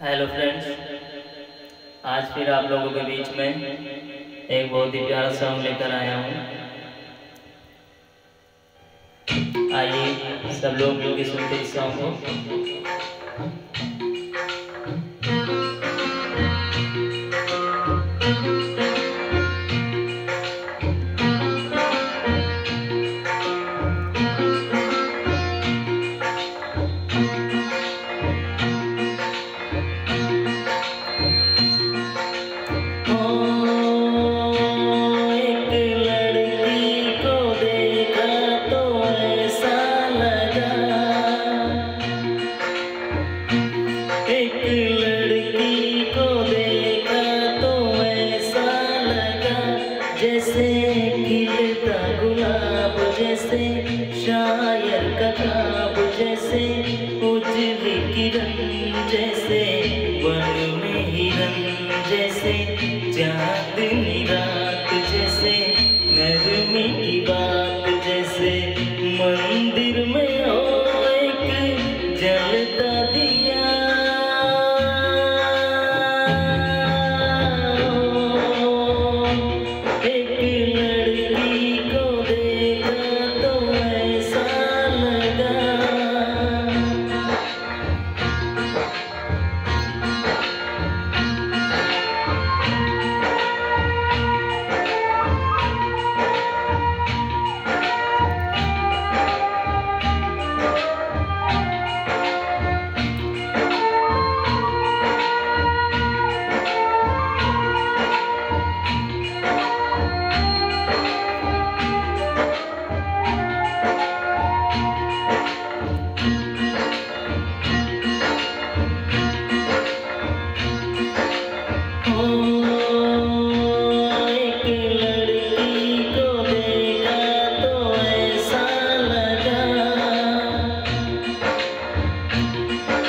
Hello friends आज फिर आप लोगों के बीच में एक बहुत ही प्यारा सॉन्ग लेकर आया हूँ। आइए सब लोग मिलकर सुनते इस सॉन्ग को। जैसे खिलता गुलाब, जैसे शायर का ख्वाब जैसे जैसे वन में जैसे चांदनी रात, जैसे नरमी की बात